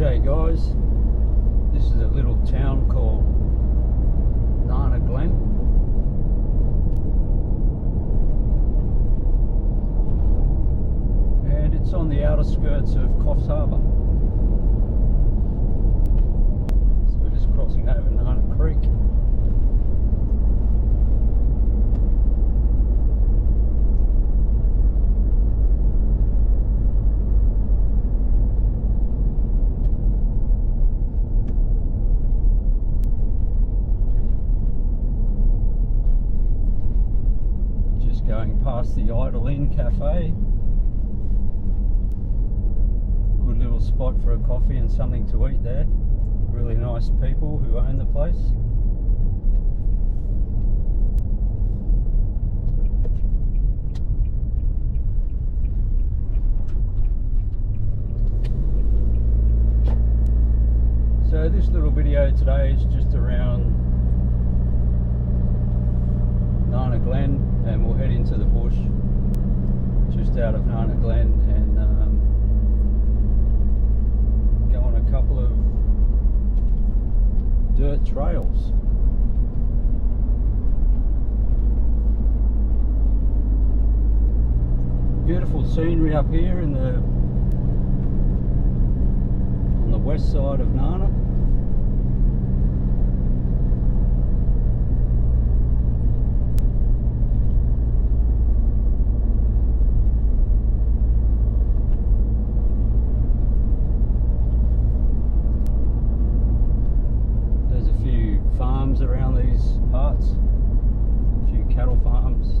G'day guys, this is a little town called Nana Glen. And it's on the outer skirts of Coffs Harbour. So we're just crossing over Narna Creek. Just going past the Idle Inn Cafe. Good little spot for a coffee and something to eat there. Really nice people who own the place. So this little video today is just around Nana Glen and we'll head into the bush just out of Nana Glen and um, go on a couple of dirt trails. Beautiful scenery up here in the on the west side of Nana. There's a few farms around these parts, a few cattle farms.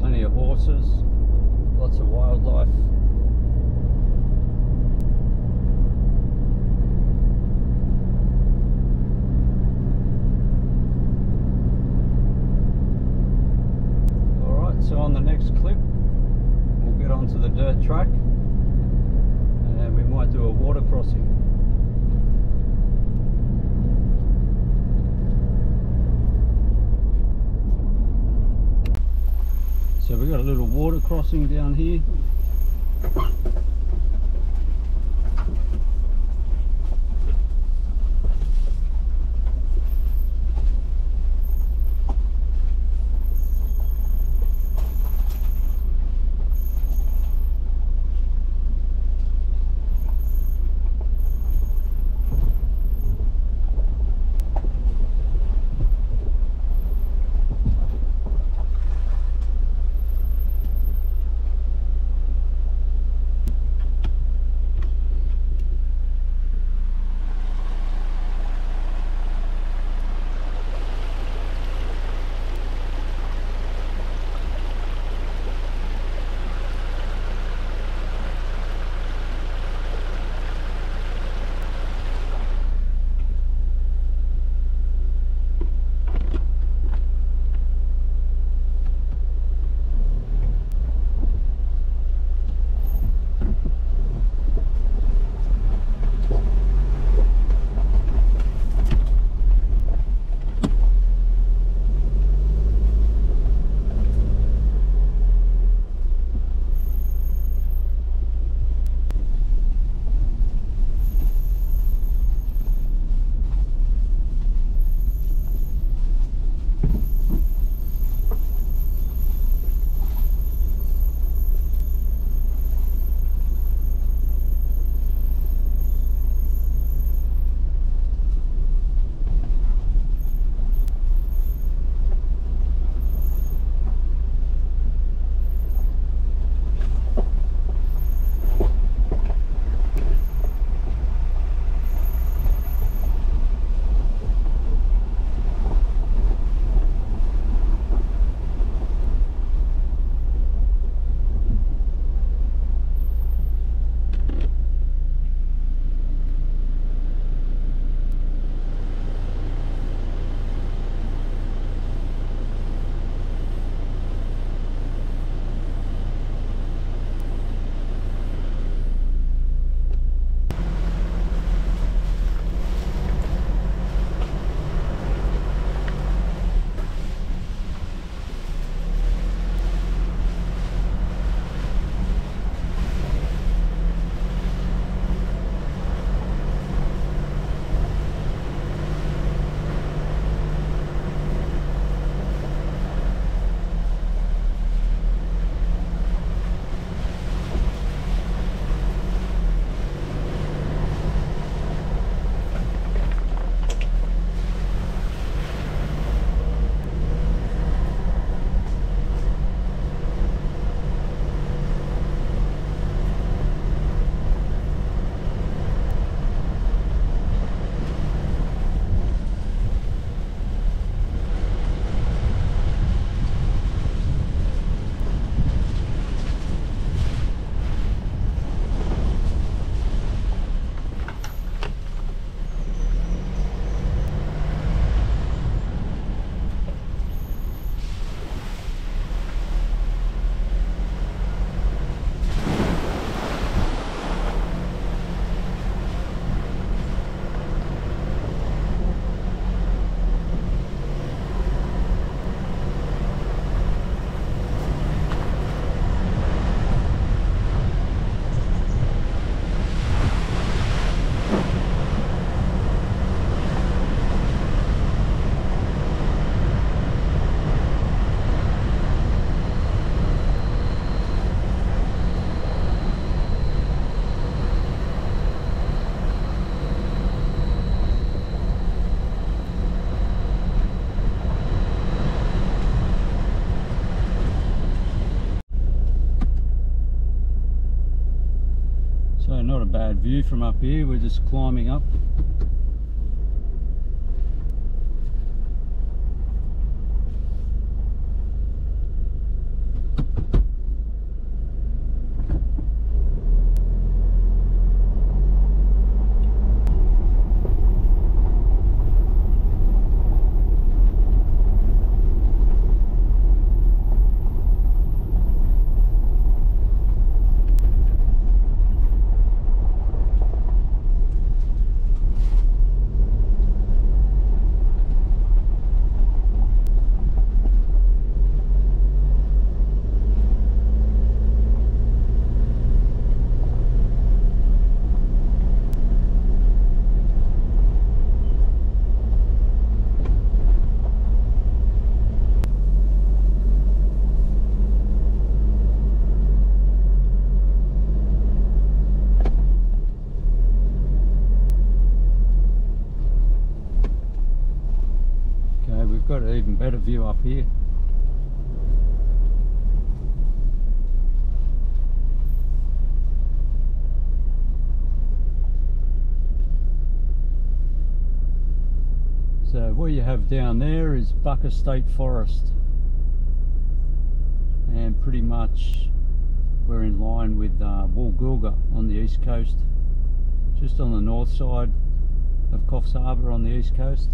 Plenty of horses, lots of wildlife. Alright, so on the next clip we'll get onto the dirt track and we might do a water crossing. So we've got a little water crossing down here. View from up here. We're just climbing up. Even better view up here. So what you have down there is Bagawa State Forest. And pretty much we're in line with uh, Woolgoolga on the east coast. Just on the north side of Coffs Harbour on the east coast